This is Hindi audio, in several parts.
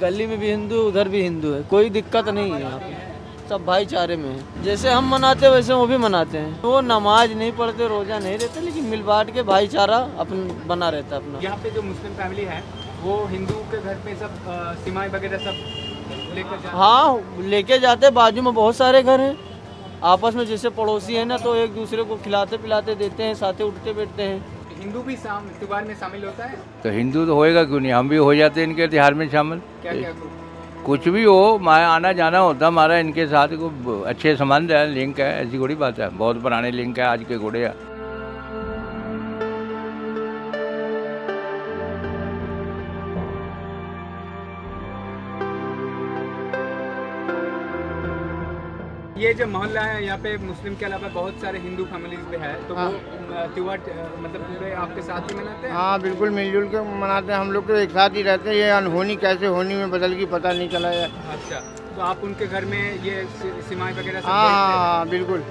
गली में भी हिंदू उधर भी हिंदू है। कोई दिक्कत नहीं है यहाँ पे। सब भाईचारे में है। जैसे हम मनाते हैं वैसे वो भी मनाते हैं। वो नमाज़ नहीं पढ़ते रोजा नहीं रहते लेकिन मिल बांट के भाईचारा अपन बना रहता है अपना। यहाँ पे जो मुस्लिम फैमिली है वो हिंदू के घर पे सब सिमाई वगैरह सब लेकर जाते हाँ? लेके जाते बाजू में बहुत सारे घर हैं। आपस में जैसे पड़ोसी है ना तो एक दूसरे को खिलाते पिलाते देते हैं साथे उठते बैठते हैं। हिंदू भी शाम त्योहार में शामिल होता है? तो हिंदू तो होएगा क्यों नहीं? हम भी हो जाते हैं इनके त्योहार में शामिल। क्या क्या कुछ भी हो माया आना जाना होता हमारा इनके साथ को अच्छे संबंध है लिंक है ऐसी बड़ी बात है। बहुत पुराने लिंक है आज के घोड़े है। ये जो मोहल्ला है यहाँ पे मुस्लिम के अलावा बहुत सारे हिंदू फैमिलीज़ भी है तो वो त्योहार मतलब पूरे आपके साथ ही मनाते हैं? हाँ बिल्कुल मिलजुल के मनाते हैं हम लोग तो एक साथ ही रहते हैं ये अनहोनी कैसे होनी में बदल की पता नहीं चला है। अच्छा तो आप उनके घर में ये सि- सिमाई वगैरह हाँ हाँ? हाँ बिल्कुल।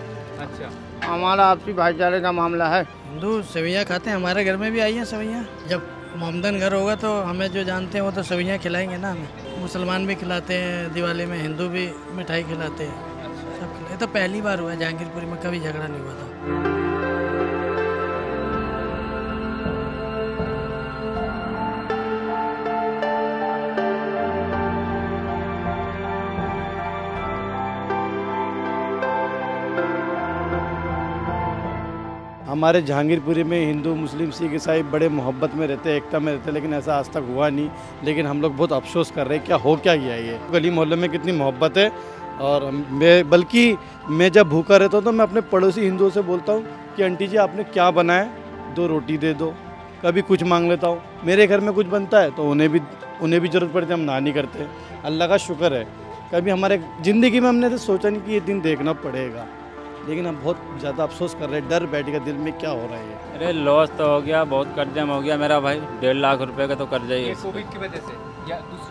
अच्छा। हमारा आपसी भाईचारे का मामला है। हिंदू सवैया खाते हैं हमारे घर में भी आई हैं सवैया जब मोमदन घर होगा तो हमें जो जानते हैं वो तो सवैया खिलाएँगे ना हमें। मुसलमान भी खिलाते हैं दिवाली में हिंदू भी मिठाई खिलाते हैं। सब खिलाए तो पहली बार हुआ जहांगीरपुरी में कभी झगड़ा नहीं हुआ था। हमारे जहांगीरपुरी में हिंदू, मुस्लिम, सिख, ईसाई बड़े मोहब्बत में रहते, एकता में रहते, लेकिन ऐसा आज तक हुआ नहीं। लेकिन हम लोग बहुत अफसोस कर रहे हैं, क्या हो क्या गया ये? गली मोहल्ले में कितनी मोहब्बत है और मैं बल्कि मैं जब भूखा रहता हूँ तो मैं अपने पड़ोसी हिंदुओं से बोलता हूँ कि आंटी जी आपने क्या बनाया? दो रोटी दे दो। कभी कुछ मांग लेता हूँ। मेरे घर में कुछ बनता है तो उन्हें भी उन्हें भी ज़रूरत पड़ती है हम ना नहीं करते अल्लाह का शुक्र है। कभी हमारे ज़िंदगी में हमने तो सोचा नहीं कि ये दिन देखना पड़ेगा। लेकिन हम बहुत ज़्यादा अफसोस कर रहे हैं डर बैठ गया दिल में क्या हो रहा है अरे लॉस तो हो गया बहुत कर्जे में हो गया। मेरा भाई डेढ़ लाख रुपए का तो कर्जा ही है। कोविड की वजह से।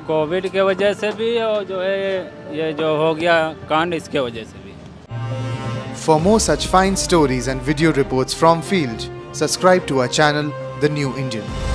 कोविड के वजह से भी और जो है ये जो हो गया कांड इसके वजह से भी। For more such fine stories and video reports from field subscribe to our channel the new Indian